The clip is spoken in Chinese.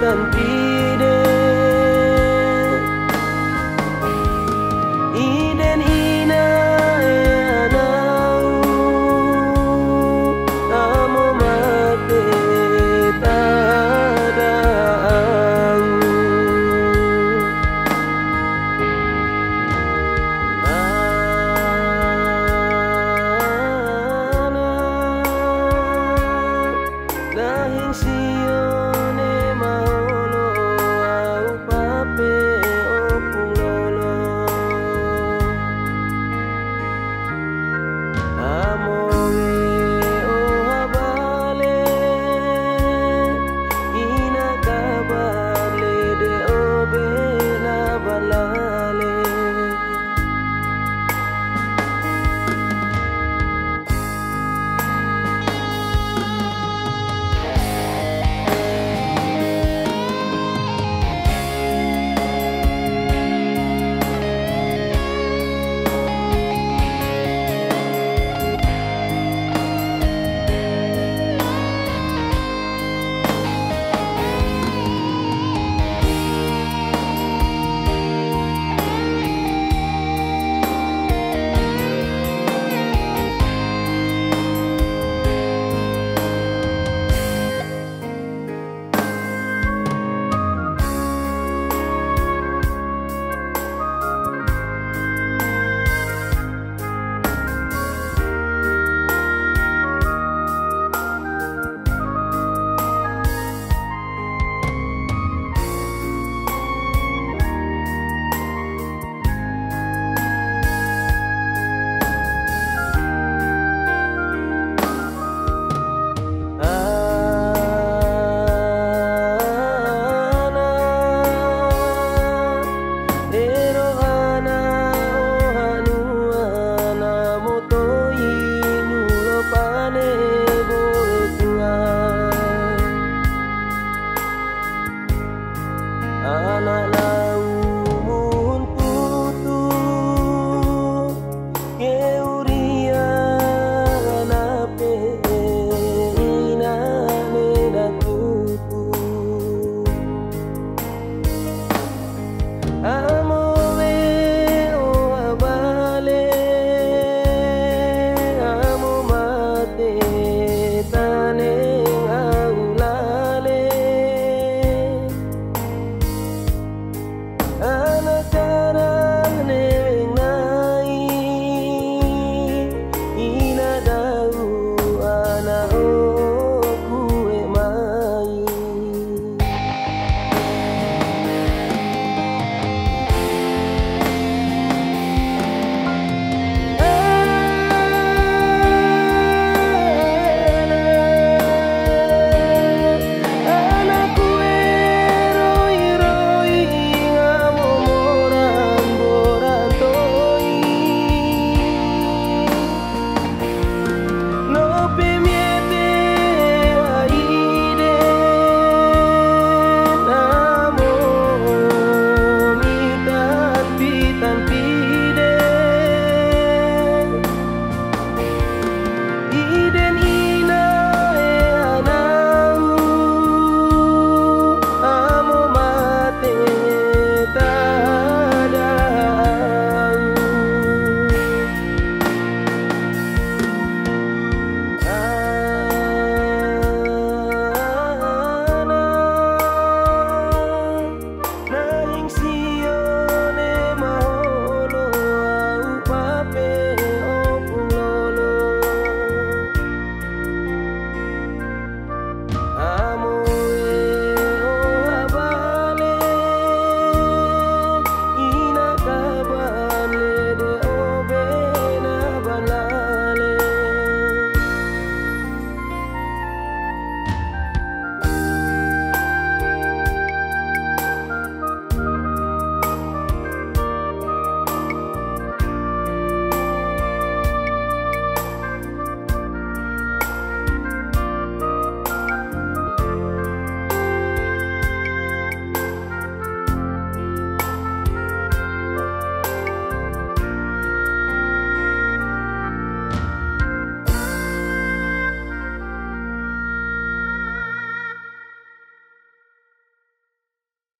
难避。